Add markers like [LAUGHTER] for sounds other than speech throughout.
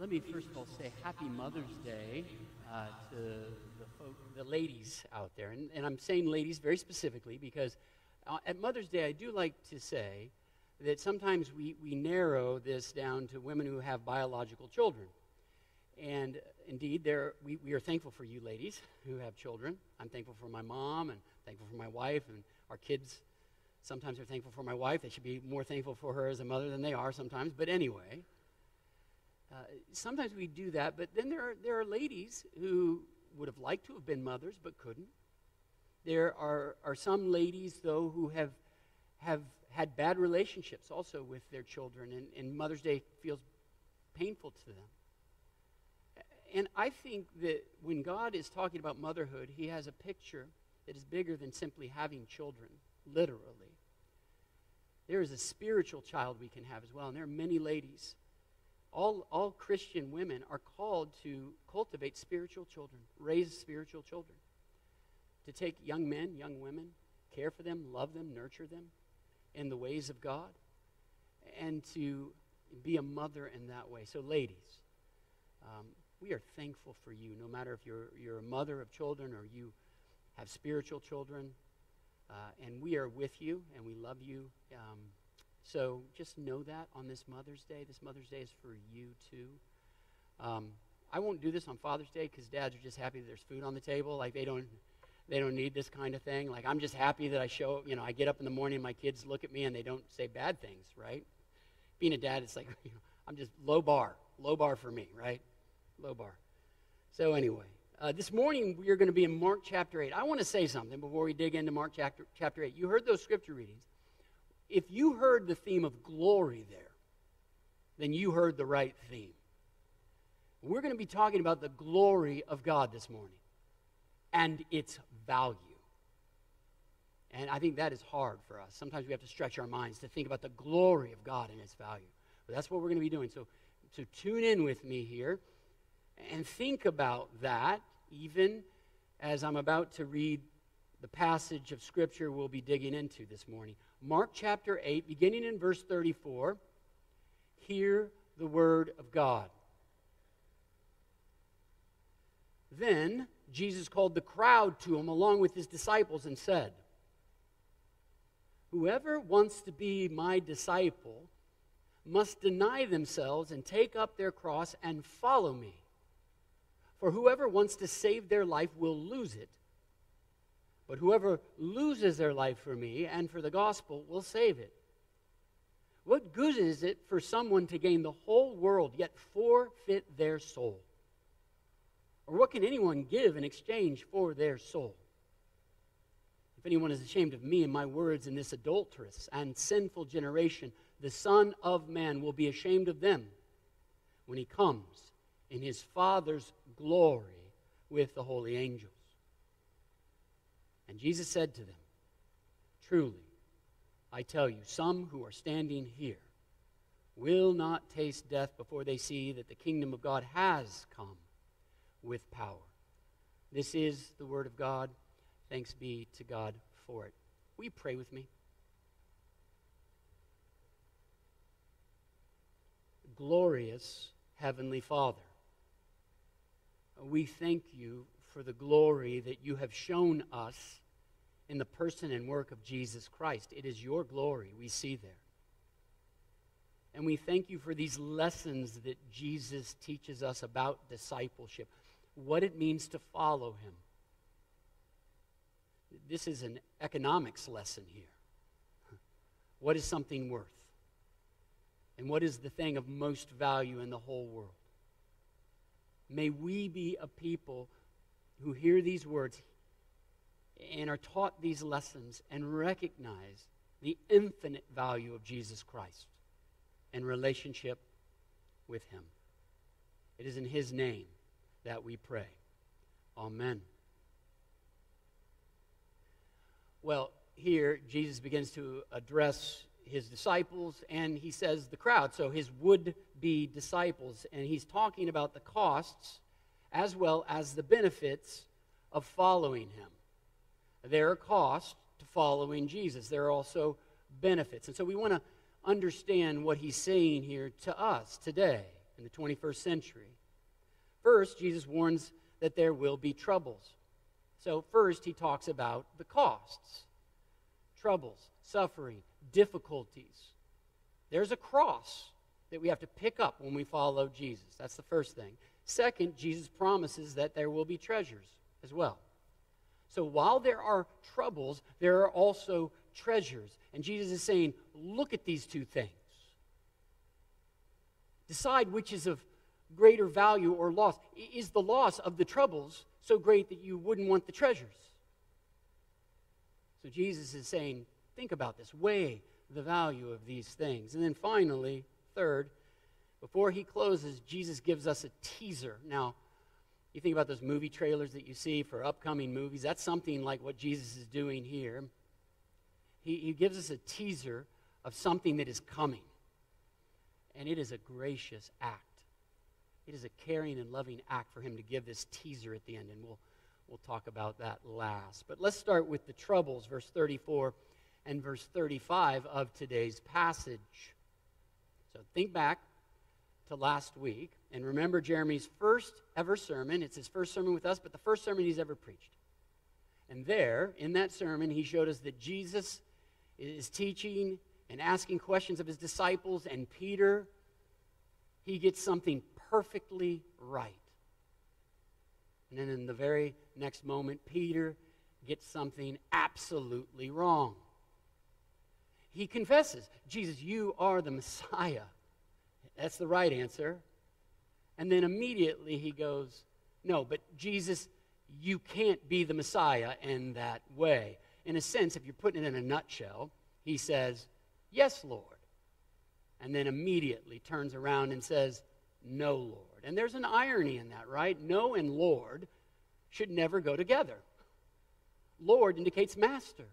let me first of all say Happy Mother's Day uh, to the, folk, the ladies out there. And, and I'm saying ladies very specifically because uh, at Mother's Day, I do like to say that sometimes we, we narrow this down to women who have biological children. And indeed, there, we, we are thankful for you ladies who have children. I'm thankful for my mom and thankful for my wife and our kids. Sometimes they're thankful for my wife. They should be more thankful for her as a mother than they are sometimes. But anyway, uh, sometimes we do that. But then there are, there are ladies who would have liked to have been mothers but couldn't. There are, are some ladies, though, who have, have had bad relationships also with their children, and, and Mother's Day feels painful to them. And I think that when God is talking about motherhood, He has a picture that is bigger than simply having children, literally. There is a spiritual child we can have as well, and there are many ladies. All, all Christian women are called to cultivate spiritual children, raise spiritual children, to take young men, young women, care for them, love them, nurture them in the ways of God, and to be a mother in that way. So, ladies, um, we are thankful for you, no matter if you're, you're a mother of children or you have spiritual children. Uh, and we are with you and we love you. Um, so just know that on this Mother's Day. This Mother's Day is for you too. Um, I won't do this on Father's Day because dads are just happy that there's food on the table. Like they don't, they don't need this kind of thing. Like I'm just happy that I show. You know, I get up in the morning, my kids look at me and they don't say bad things. Right? Being a dad, it's like [LAUGHS] you know, I'm just low bar, low bar for me. Right? low bar. So, anyway, uh, this morning we are going to be in Mark chapter 8. I want to say something before we dig into Mark chapter, chapter 8. You heard those scripture readings. If you heard the theme of glory there, then you heard the right theme. We're going to be talking about the glory of God this morning and its value. And I think that is hard for us. Sometimes we have to stretch our minds to think about the glory of God and its value. But that's what we're going to be doing. So, so tune in with me here and think about that even as I'm about to read the passage of Scripture we'll be digging into this morning. Mark chapter 8, beginning in verse 34. Hear the word of God. Then Jesus called the crowd to him along with his disciples and said, Whoever wants to be my disciple must deny themselves and take up their cross and follow me. For whoever wants to save their life will lose it. But whoever loses their life for me and for the gospel will save it. What good is it for someone to gain the whole world yet forfeit their soul? Or what can anyone give in exchange for their soul? If anyone is ashamed of me and my words in this adulterous and sinful generation, the Son of Man will be ashamed of them when he comes in his Father's glory with the holy angels. And Jesus said to them, Truly, I tell you, some who are standing here will not taste death before they see that the kingdom of God has come with power. This is the word of God. Thanks be to God for it. Will you pray with me? Glorious Heavenly Father we thank you for the glory that you have shown us in the person and work of Jesus Christ. It is your glory we see there. And we thank you for these lessons that Jesus teaches us about discipleship, what it means to follow him. This is an economics lesson here. What is something worth? And what is the thing of most value in the whole world? May we be a people who hear these words and are taught these lessons and recognize the infinite value of Jesus Christ and relationship with Him. It is in His name that we pray. Amen. Well, here Jesus begins to address his disciples and he says the crowd, so his would be disciples. And he's talking about the costs as well as the benefits of following him. There are costs to following Jesus, there are also benefits. And so we want to understand what he's saying here to us today. in the 21st century. First, Jesus warns that there will be troubles. So, first, he talks about the costs troubles, suffering, difficulties. There's a cross that we have to pick up when we follow Jesus. That's the first thing. Second, Jesus promises that there will be treasures as well. So while there are troubles, there are also treasures. And Jesus is saying, look at these two things. Decide which is of greater value or loss. Is the loss of the troubles so great that you wouldn't want the treasures? So Jesus is saying, think about this, weigh the value of these things. And then finally, third, before he closes, Jesus gives us a teaser. Now, you think about those movie trailers that you see for upcoming movies, that's something like what Jesus is doing here. He, he gives us a teaser of something that is coming. And it is a gracious act. It is a caring and loving act for him to give this teaser at the end, and we'll, we'll talk about that last. But let's start with the troubles, verse 34 and verse 35 of today's passage. So think back to last week and remember Jeremy's first ever sermon. It's his first sermon with us, but the first sermon he's ever preached. And there, in that sermon, he showed us that Jesus is teaching and asking questions of his disciples, and Peter, he gets something perfectly right. And then in the very next moment, Peter gets something absolutely wrong. He confesses, Jesus, you are the Messiah. That's the right answer. And then immediately he goes, No, but Jesus, you can't be the Messiah in that way. In a sense, if you're putting it in a nutshell, he says, Yes, Lord. And then immediately turns around and says, No, Lord. And there's an irony in that, right? No and Lord should never go together. Lord indicates master.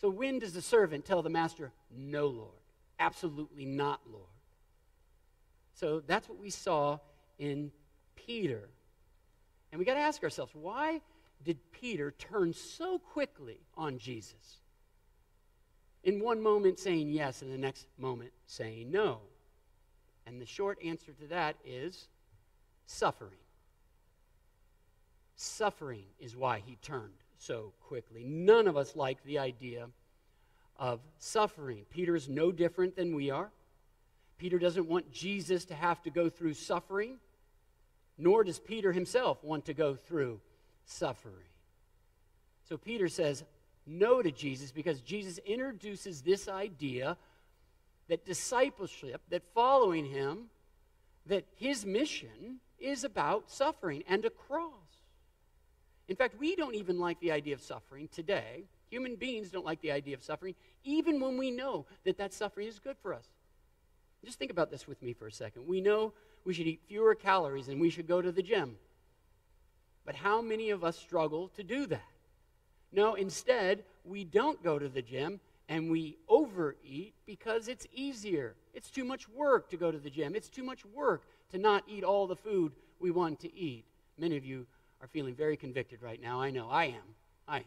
So when does the servant tell the master, No, Lord? Absolutely not, Lord. So that's what we saw in Peter. And we got to ask ourselves why did Peter turn so quickly on Jesus? In one moment saying yes, and the next moment saying no. And the short answer to that is suffering. Suffering is why he turned so quickly. None of us like the idea of suffering. Peter is no different than we are. Peter doesn't want Jesus to have to go through suffering, nor does Peter himself want to go through suffering. So Peter says no to Jesus because Jesus introduces this idea that discipleship, that following him, that his mission is about suffering and a cross. In fact, we don't even like the idea of suffering today. Human beings don't like the idea of suffering, even when we know that that suffering is good for us. Just think about this with me for a second. We know we should eat fewer calories and we should go to the gym. But how many of us struggle to do that? No, instead, we don't go to the gym and we overeat because it's easier. It's too much work to go to the gym. It's too much work to not eat all the food we want to eat. Many of you are feeling very convicted right now. I know. I am. I am.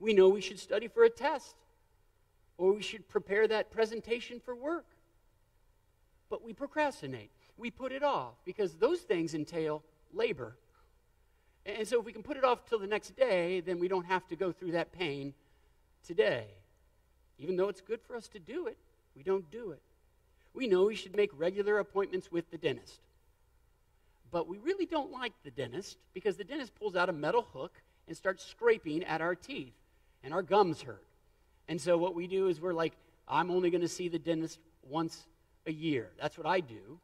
We know we should study for a test or we should prepare that presentation for work but we procrastinate. We put it off because those things entail labor. And so if we can put it off till the next day, then we don't have to go through that pain today. Even though it's good for us to do it, we don't do it. We know we should make regular appointments with the dentist. But we really don't like the dentist because the dentist pulls out a metal hook and starts scraping at our teeth, and our gums hurt. And so what we do is we're like, I'm only going to see the dentist once a year. That's what I do.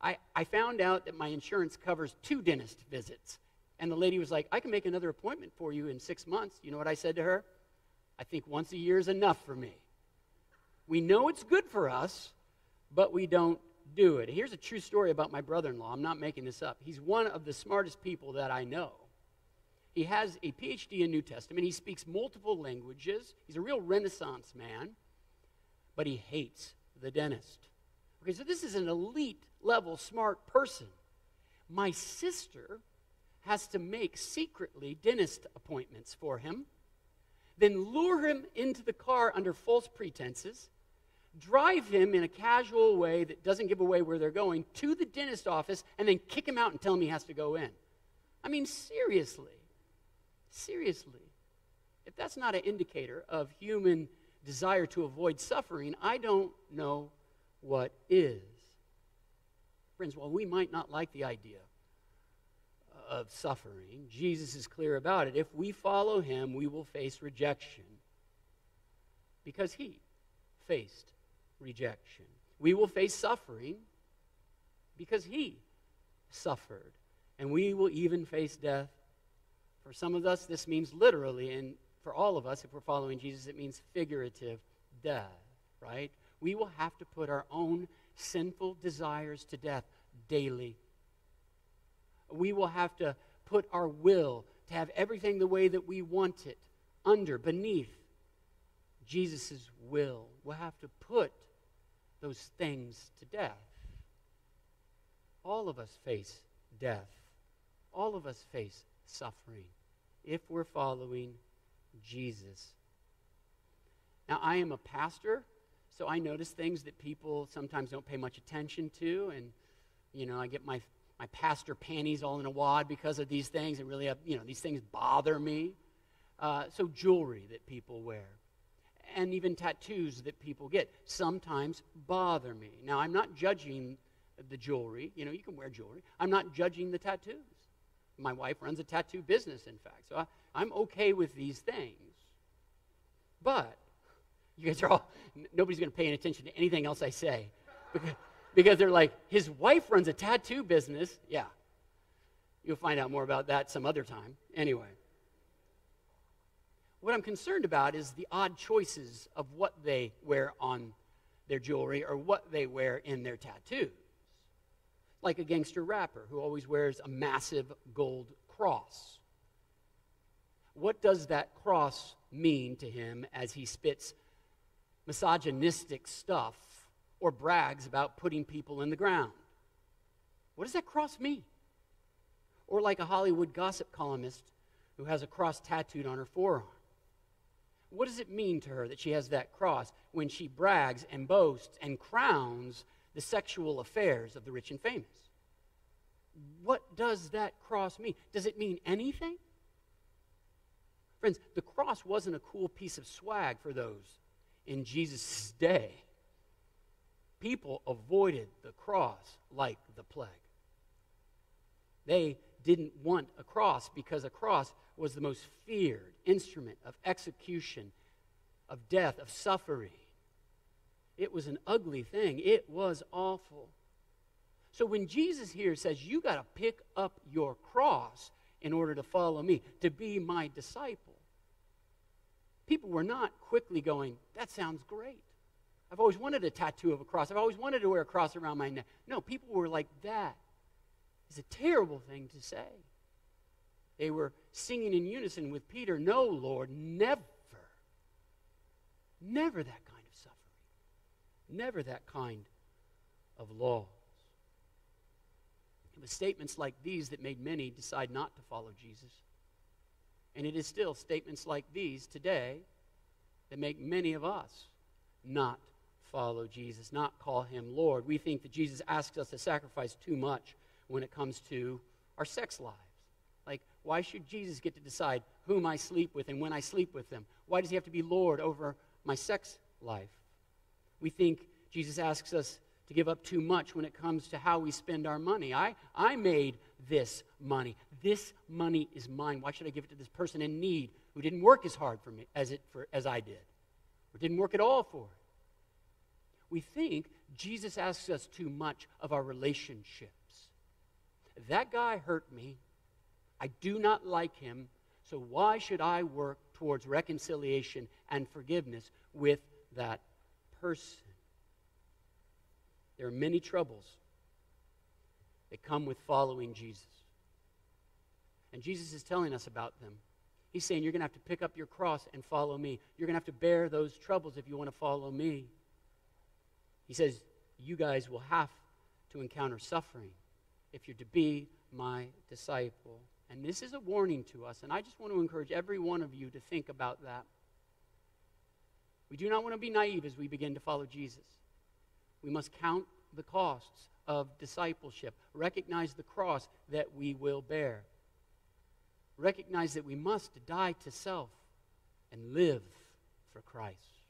I, I found out that my insurance covers two dentist visits. And the lady was like, I can make another appointment for you in six months. You know what I said to her? I think once a year is enough for me. We know it's good for us, but we don't do it. Here's a true story about my brother in law. I'm not making this up. He's one of the smartest people that I know. He has a PhD in New Testament. He speaks multiple languages. He's a real Renaissance man, but he hates the dentist. Okay, so this is an elite level smart person. My sister has to make secretly dentist appointments for him, then lure him into the car under false pretenses, drive him in a casual way that doesn't give away where they're going to the dentist office and then kick him out and tell him he has to go in. I mean, seriously. Seriously. If that's not an indicator of human desire to avoid suffering, I don't know what is. Friends, while we might not like the idea of suffering, Jesus is clear about it. If we follow him, we will face rejection because he faced rejection. We will face suffering because he suffered. And we will even face death. For some of us, this means literally, and for all of us, if we're following Jesus, it means figurative death, right? We will have to put our own sinful desires to death daily. We will have to put our will to have everything the way that we want it under, beneath Jesus' will. We'll have to put those things to death. All of us face death. All of us face suffering if we're following Jesus. Now, I am a pastor, so I notice things that people sometimes don't pay much attention to. And, you know, I get my, my pastor panties all in a wad because of these things. And really, you know, these things bother me. Uh, so, jewelry that people wear and even tattoos that people get sometimes bother me. Now, I'm not judging the jewelry. You know, you can wear jewelry. I'm not judging the tattoos. My wife runs a tattoo business, in fact. So I, I'm okay with these things. But you guys are all, nobody's going to pay any attention to anything else I say. Because, because they're like, his wife runs a tattoo business. Yeah. You'll find out more about that some other time. Anyway. What I'm concerned about is the odd choices of what they wear on their jewelry or what they wear in their tattoos. Like a gangster rapper who always wears a massive gold cross. What does that cross mean to him as he spits misogynistic stuff or brags about putting people in the ground? What does that cross mean? Or like a Hollywood gossip columnist who has a cross tattooed on her forearm. What does it mean to her that she has that cross when she brags and boasts and crowns the sexual affairs of the rich and famous? What does that cross mean? Does it mean anything? Friends, the cross wasn't a cool piece of swag for those in Jesus' day. People avoided the cross like the plague. They didn't want a cross because a cross was the most feared instrument of execution, of death, of suffering. It was an ugly thing. It was awful. So when Jesus here says, You got to pick up your cross in order to follow me, to be my disciple, people were not quickly going, That sounds great. I've always wanted a tattoo of a cross. I've always wanted to wear a cross around my neck. No, people were like, That is a terrible thing to say. They were singing in unison with Peter, No, Lord, never. Never that kind of suffering. Never that kind of laws. It was statements like these that made many decide not to follow Jesus. And it is still statements like these today that make many of us not follow Jesus, not call him Lord. We think that Jesus asks us to sacrifice too much when it comes to our sex lives. Like, why should Jesus get to decide whom I sleep with and when I sleep with them? Why does he have to be Lord over my sex life? We think Jesus asks us to give up too much when it comes to how we spend our money. I, I made this money. This money is mine. Why should I give it to this person in need who didn't work as hard for me as, it, for, as I did or didn't work at all for it? We think Jesus asks us too much of our relationships. That guy hurt me. I do not like him, so why should I work towards reconciliation and forgiveness with that person? There are many troubles that come with following Jesus. And Jesus is telling us about them. He's saying, You're going to have to pick up your cross and follow me. You're going to have to bear those troubles if you want to follow me. He says, You guys will have to encounter suffering if you're to be my disciple. And this is a warning to us, and I just want to encourage every one of you to think about that. We do not want to be naive as we begin to follow Jesus. We must count the costs of discipleship, recognize the cross that we will bear, recognize that we must die to self and live for Christ.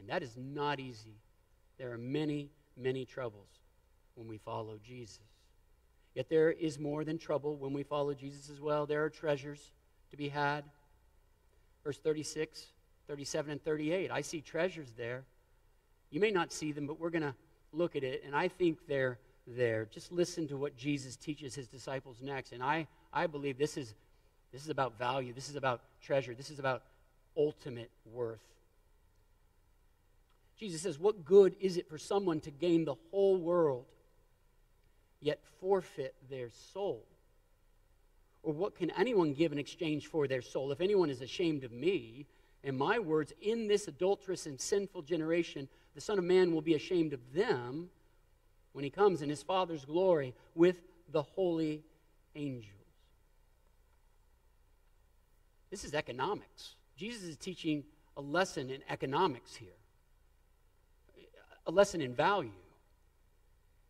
And that is not easy. There are many, many troubles when we follow Jesus. Yet there is more than trouble when we follow Jesus as well. There are treasures to be had. Verse 36, 37, and 38. I see treasures there. You may not see them, but we're going to look at it, and I think they're there. Just listen to what Jesus teaches his disciples next. And I, I believe this is, this is about value, this is about treasure, this is about ultimate worth. Jesus says, What good is it for someone to gain the whole world, yet forfeit their soul? Or what can anyone give in exchange for their soul? If anyone is ashamed of me and my words in this adulterous and sinful generation, the Son of Man will be ashamed of them when he comes in his Father's glory with the holy angels. This is economics. Jesus is teaching a lesson in economics here, a lesson in value,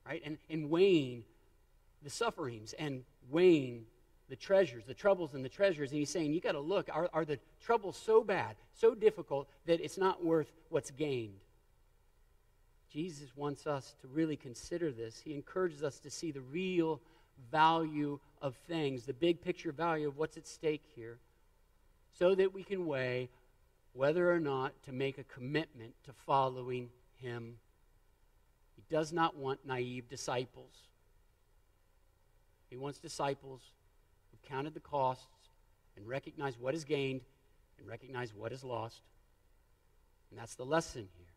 right? And, and weighing the sufferings and weighing the treasures, the troubles and the treasures. And he's saying, you got to look, are, are the troubles so bad, so difficult, that it's not worth what's gained? Jesus wants us to really consider this. He encourages us to see the real value of things, the big picture value of what's at stake here so that we can weigh whether or not to make a commitment to following him. He does not want naive disciples. He wants disciples who've counted the costs and recognized what is gained and recognize what is lost. And that's the lesson here.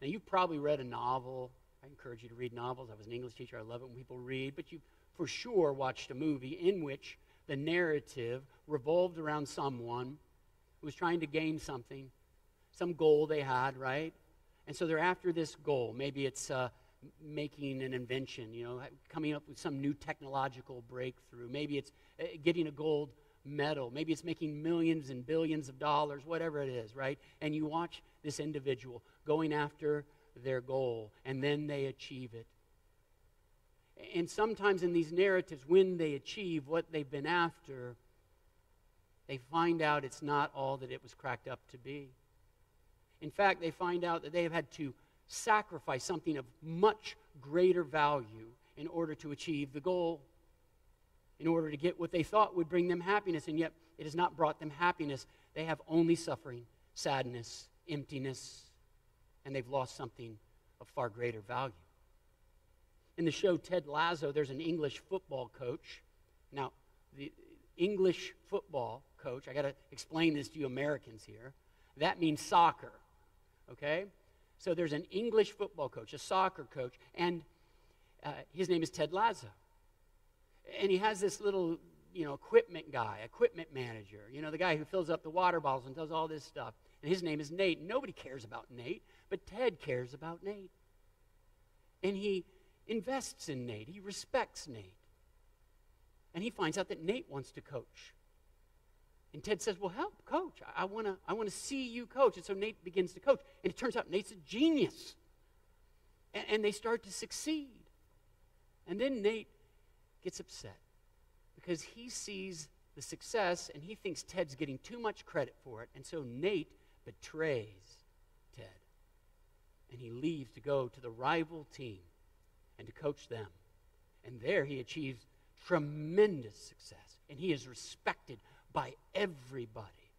Now, you've probably read a novel. I encourage you to read novels. I was an English teacher. I love it when people read. But you for sure watched a movie in which the narrative revolved around someone who was trying to gain something, some goal they had, right? And so they're after this goal. Maybe it's uh, making an invention, you know, coming up with some new technological breakthrough. Maybe it's uh, getting a gold medal. Maybe it's making millions and billions of dollars, whatever it is, right? And you watch this individual going after their goal, and then they achieve it. And sometimes in these narratives, when they achieve what they've been after, they find out it's not all that it was cracked up to be. In fact, they find out that they have had to sacrifice something of much greater value in order to achieve the goal, in order to get what they thought would bring them happiness, and yet it has not brought them happiness. They have only suffering, sadness, emptiness, and they've lost something of far greater value. In the show Ted Lasso, there's an English football coach. Now, the English football coach, I got to explain this to you Americans here. That means soccer, okay? So there's an English football coach, a soccer coach, and uh, his name is Ted Lasso. And he has this little, you know, equipment guy, equipment manager, you know, the guy who fills up the water bottles and does all this stuff. And his name is Nate. Nobody cares about Nate, but Ted cares about Nate. And he invests in Nate, he respects Nate. And he finds out that Nate wants to coach. And Ted says, Well, help, coach. I, want to I wanna see you coach. And so Nate begins to coach. And it turns out Nate's a genius. And, and they start to succeed. And then Nate gets upset because he sees the success and he thinks Ted's getting too much credit for it. And so Nate betrays Ted. And he leaves to go to the rival team and to coach them. And there he achieves tremendous success. And he is respected by everybody.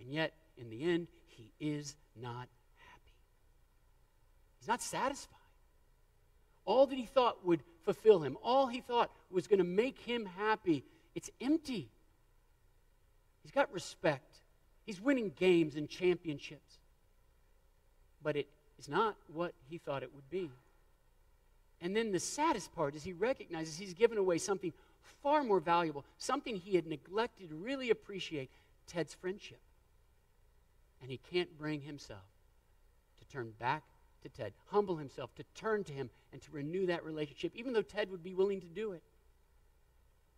And yet, in the end, he is not happy. He's not satisfied. All that he thought would fulfill him, all he thought was going to make him happy, it's empty. He's got respect. He's winning games and championships. But it is not what he thought it would be. And then the saddest part is he recognizes he's given away something far more valuable, something he had neglected to really appreciate Ted's friendship. And he can't bring himself to turn back to Ted, humble himself, to turn to him, and to renew that relationship, even though Ted would be willing to do it.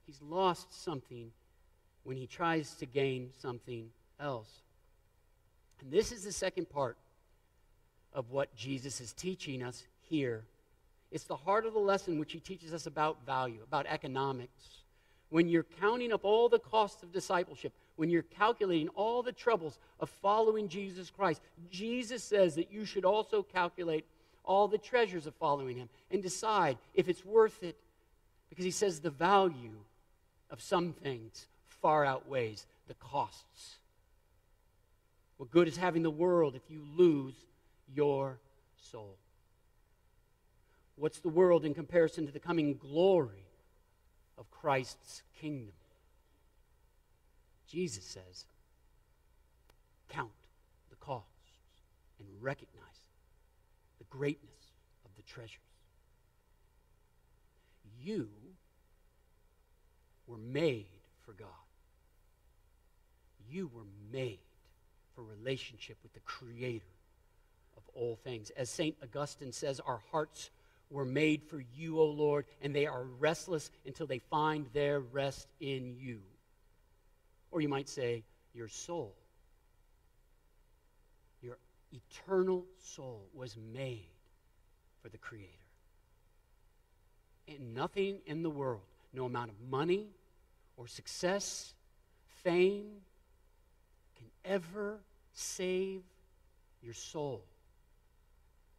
He's lost something when he tries to gain something else. And this is the second part of what Jesus is teaching us here. It's the heart of the lesson which he teaches us about value, about economics. When you're counting up all the costs of discipleship, when you're calculating all the troubles of following Jesus Christ, Jesus says that you should also calculate all the treasures of following him and decide if it's worth it. Because he says the value of some things far outweighs the costs. What good is having the world if you lose your soul? What's the world in comparison to the coming glory of Christ's kingdom? Jesus says, count the costs and recognize the greatness of the treasures. You were made for God. You were made for relationship with the Creator of all things. As St. Augustine says, our hearts were made for you, O Lord, and they are restless until they find their rest in you. Or you might say, your soul. Your eternal soul was made for the Creator. And nothing in the world, no amount of money or success, fame, can ever save your soul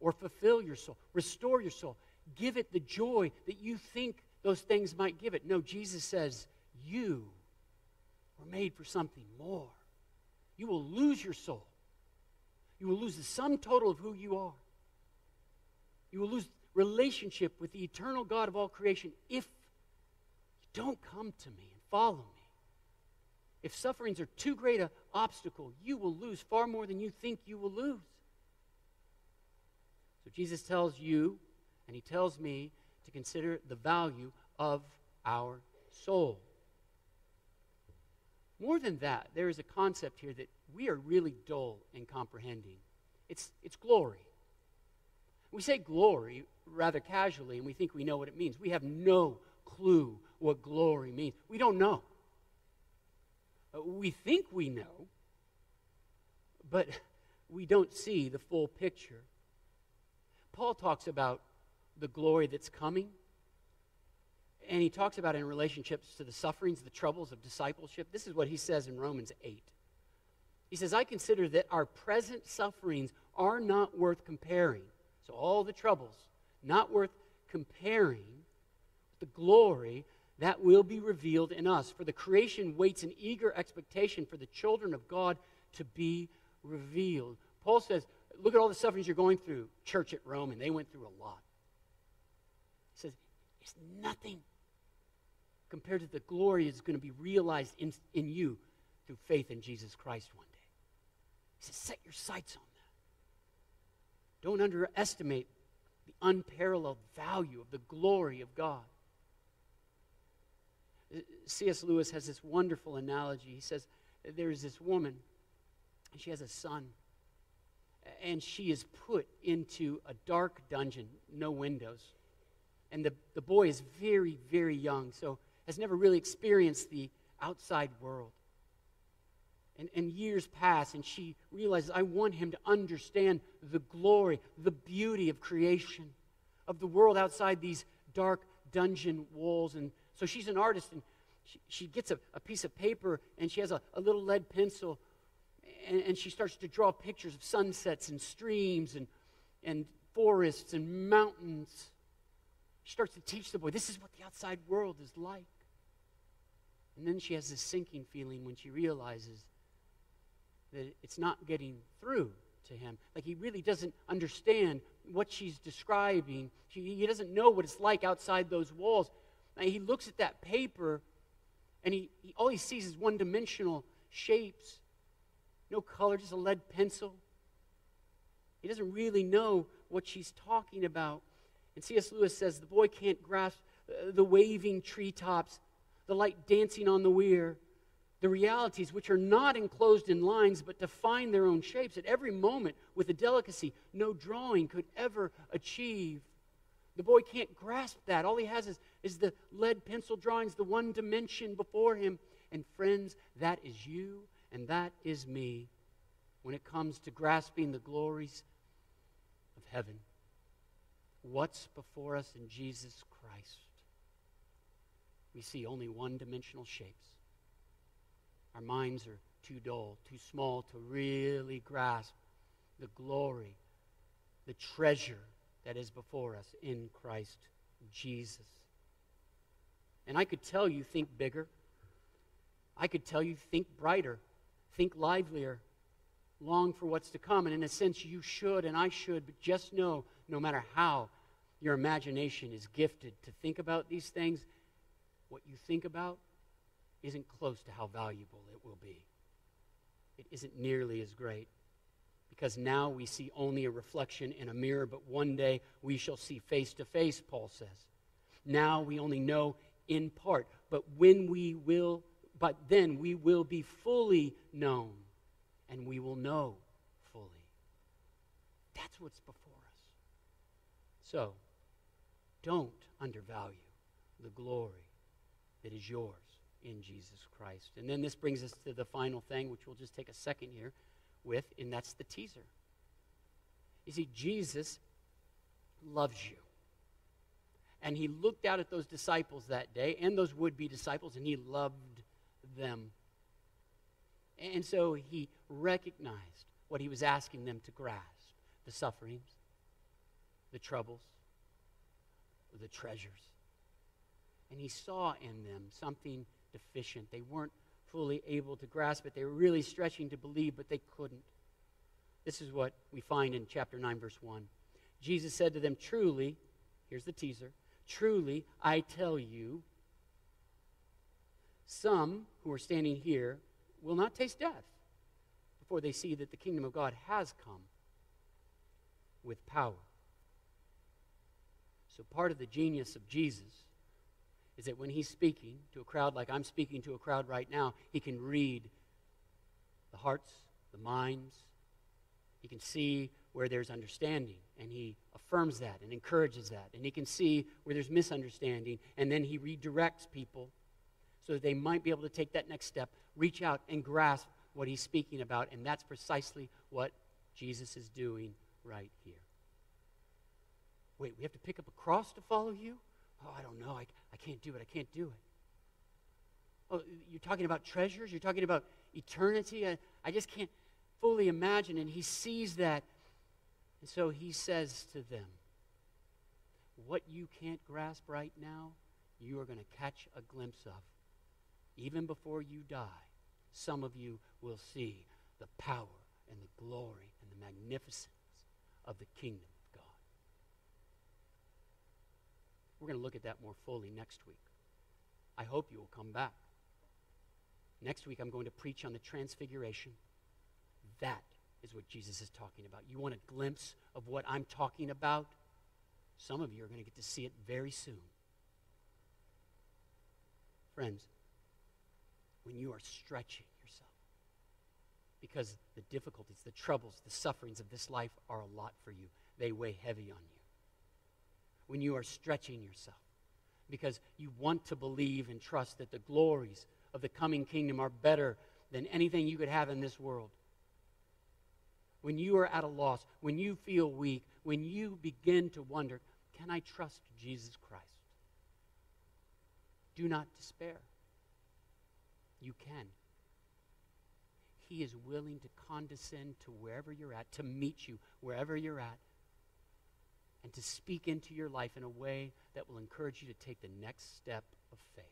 or fulfill your soul, restore your soul, give it the joy that you think those things might give it. No, Jesus says, You were made for something more. You will lose your soul. You will lose the sum total of who you are. You will lose relationship with the eternal God of all creation if you don't come to me and follow me. If sufferings are too great an obstacle, you will lose far more than you think you will lose. So Jesus tells you, and he tells me, to consider the value of our soul. More than that, there is a concept here that we are really dull in comprehending. It's, it's glory. We say glory rather casually, and we think we know what it means. We have no clue what glory means. We don't know. Uh, we think we know, but [LAUGHS] we don't see the full picture. Paul talks about the glory that's coming and he talks about in relationships to the sufferings, the troubles of discipleship. This is what he says in Romans 8. He says, I consider that our present sufferings are not worth comparing. So, all the troubles, not worth comparing the glory that will be revealed in us. For the creation waits in eager expectation for the children of God to be revealed. Paul says, Look at all the sufferings you're going through. Church at Rome, and they went through a lot. He says, It's nothing compared to the glory that's going to be realized in, in you through faith in Jesus Christ one day. He says, set your sights on that. Don't underestimate the unparalleled value of the glory of God. C.S. Lewis has this wonderful analogy. He says, There's this woman, and she has a son, and she is put into a dark dungeon, no windows. And the, the boy is very, very young, so has never really experienced the outside world. And, and years pass, and she realizes, I want him to understand the glory, the beauty of creation, of the world outside these dark dungeon walls. And so she's an artist, and she, she gets a, a piece of paper, and she has a, a little lead pencil, and, and she starts to draw pictures of sunsets and streams and, and forests and mountains. She starts to teach the boy this is what the outside world is like. And then she has this sinking feeling when she realizes that it's not getting through to him. Like he really doesn't understand what she's describing. She, he doesn't know what it's like outside those walls. And he looks at that paper and he, he all he sees is one dimensional shapes, no color, just a lead pencil. He doesn't really know what she's talking about. And C.S. Lewis says the boy can't grasp uh, the waving treetops the light dancing on the weir, the realities which are not enclosed in lines but define their own shapes at every moment with a delicacy no drawing could ever achieve. The boy can't grasp that. All he has is, is the lead pencil drawings, the one dimension before him. And friends, that is you and that is me when it comes to grasping the glories of heaven. What's before us in Jesus Christ? We see only one dimensional shapes. Our minds are too dull, too small to really grasp the glory, the treasure that is before us in Christ Jesus. And I could tell you, think bigger. I could tell you, think brighter, think livelier, long for what's to come. And in a sense, you should and I should, but just know no matter how your imagination is gifted to think about these things, what you think about isn't close to how valuable it will be. It isn't nearly as great. Because now we see only a reflection in a mirror, but one day we shall see face to face, Paul says. Now we only know in part, but when we will, but then we will be fully known and we will know fully. That's what's before us. So, don't undervalue the glory that is yours in Jesus Christ. And then this brings us to the final thing, which we'll just take a second here with, and that's the teaser. You see, Jesus loves you. And he looked out at those disciples that day and those would be disciples, and he loved them. And so he recognized what he was asking them to grasp the sufferings, the troubles, the treasures. And he saw in them something deficient. They weren't fully able to grasp it. They were really stretching to believe, but they couldn't. This is what we find in chapter 9, verse 1. Jesus said to them, Truly, here's the teaser, truly, I tell you, some who are standing here will not taste death before they see that the kingdom of God has come with power. So, part of the genius of Jesus is that when he's speaking to a crowd like I'm speaking to a crowd right now, he can read the hearts, the minds. He can see where there's understanding, and he affirms that and encourages that. And he can see where there's misunderstanding, and then he redirects people so that they might be able to take that next step, reach out and grasp what he's speaking about. And that's precisely what Jesus is doing right here. Wait, we have to pick up a cross to follow you? Oh, I don't know. I, I can't do it. I can't do it. Oh, you're talking about treasures? You're talking about eternity? I, I just can't fully imagine. And he sees that. And so he says to them, What you can't grasp right now, you are going to catch a glimpse of. Even before you die, some of you will see the power and the glory and the magnificence of the kingdom We're going to look at that more fully next week. I hope you will come back. Next week, I'm going to preach on the transfiguration. That is what Jesus is talking about. You want a glimpse of what I'm talking about? Some of you are going to get to see it very soon. Friends, when you are stretching yourself, because the difficulties, the troubles, the sufferings of this life are a lot for you, they weigh heavy on you when you are stretching yourself because you want to believe and trust that the glories of the coming kingdom are better than anything you could have in this world. When you are at a loss, when you feel weak, when you begin to wonder, can I trust Jesus Christ? Do not despair. You can. He is willing to condescend to wherever you're at, to meet you wherever you're at, and to speak into your life in a way that will encourage you to take the next step of faith.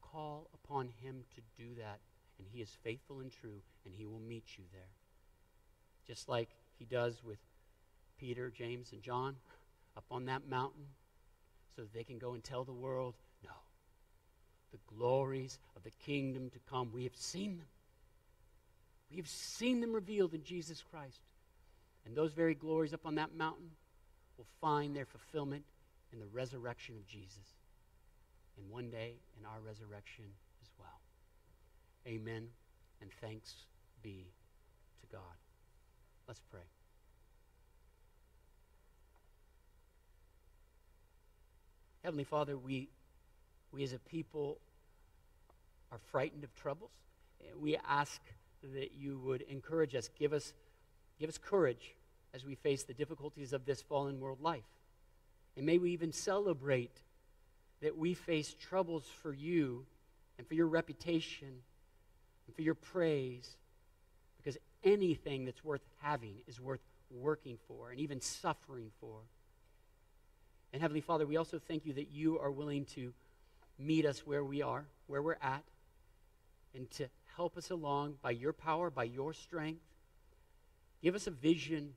Call upon Him to do that, and He is faithful and true, and He will meet you there. Just like He does with Peter, James, and John [LAUGHS] up on that mountain so that they can go and tell the world no, the glories of the kingdom to come, we have seen them. We have seen them revealed in Jesus Christ. And those very glories up on that mountain will find their fulfillment in the resurrection of Jesus. And one day in our resurrection as well. Amen. And thanks be to God. Let's pray. Heavenly Father, we, we as a people are frightened of troubles. We ask that you would encourage us, give us, give us courage as we face the difficulties of this fallen world life. And may we even celebrate that we face troubles for you and for your reputation and for your praise, because anything that's worth having is worth working for and even suffering for. And Heavenly Father, we also thank you that you are willing to meet us where we are, where we're at, and to help us along by your power, by your strength. Give us a vision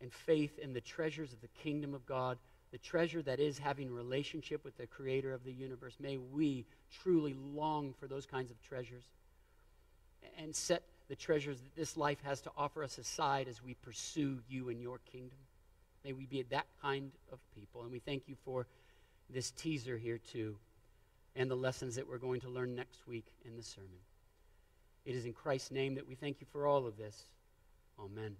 and faith in the treasures of the kingdom of God, the treasure that is having relationship with the creator of the universe. May we truly long for those kinds of treasures and set the treasures that this life has to offer us aside as we pursue you and your kingdom. May we be that kind of people. And we thank you for this teaser here, too, and the lessons that we're going to learn next week in the sermon. It is in Christ's name that we thank you for all of this. Amen.